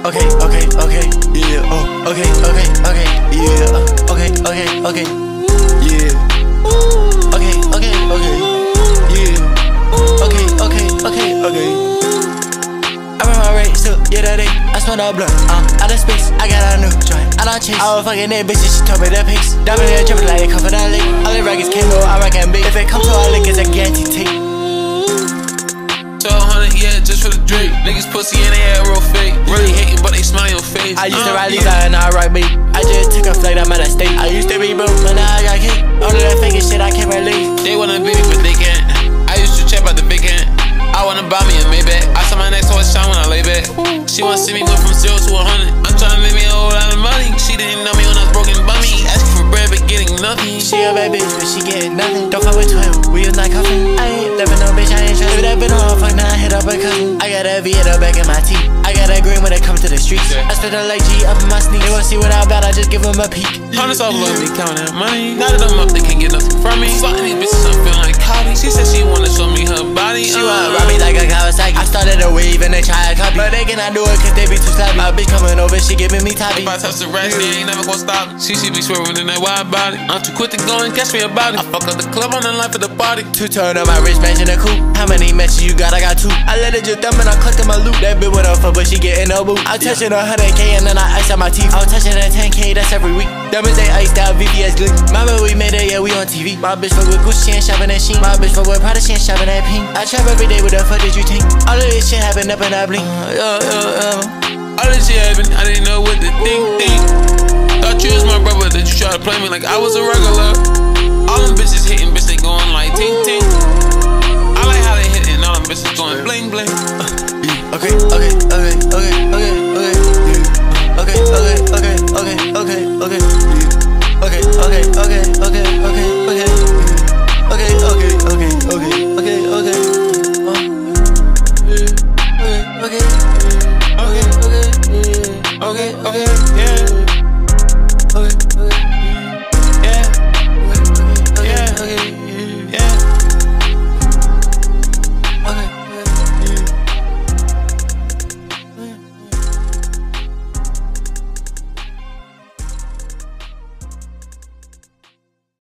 Okay, okay, okay, yeah. Oh, okay, okay, okay, yeah. Uh, okay, okay, okay, yeah. Okay, okay, okay, yeah. Okay, okay, okay, okay. I run my race up, yeah, that day. I spent all blood, uh, out of space. I got a new joint, I don't chase. I was fucking that bitch, and she told me that pace. Diamond that drippin' like it come from that lake. All the rackets came over, I reckon big. If it comes to all lick, it's a guarantee take. 1200, yeah, just for the drink. Niggas pussy and they act real fake. I, used to uh. ride Lisa and I ride me. I just took a flight, I'm out of state. I used to be broke, but now I got heat. All of that fake shit, I can't relate. They wanna be, but they can't. I used to check out the big hand. I wanna buy me a Maybach. I saw my next horse shine when I lay back. She wanna see me go from zero to 100. I'm tryna make me a whole lot of money. She didn't know me when I was broken bummy. Asking for bread, but getting nothing. She a bad bitch, but she getting nothing. Don't fuck with 12. Now I got a cousin. I got a V in the back of my teeth. I got a green when it comes to the streets. I spend a like G up in my sneaks. They wanna see what I'm about, I just give them a peek. Hundreds all love me, counting money. Now that I'm up, they can't get nothing from me. Slotting these bitches, I'm a Kawasaki. I started a wave and they try to copy. But they cannot do it cause they be too sloppy. My bitch coming over, she giving me toppy. If I touch the racks, they ain't never gonna stop. She should be swerving in that wide body. I'm too quick to go and catch me a body. I fuck up the club on the life of the party. Two turn on my wrist, matching the coupe. How many matches you got? I got two. I let it just dumb and I clucked in my loop. That bitch went up for, but she getting no boot. I'm touching a hundred K and then I ice out my teeth. I'm touching a 10K, that's every week. Diamonds they iced out, VVS glitch. Mama, we made it, yeah, we on TV. My bitch fuck with Gucci and shopping at Shein. My bitch fuck with Prada, she ain't shopping at Pink. I trap every day, what the fuck did you think? All of this shit happen up in blink. All this shit happened, I didn't know what to think, think. Thought you was my brother, that you try to play me like I was a regular. All them bitches hitting, bitch,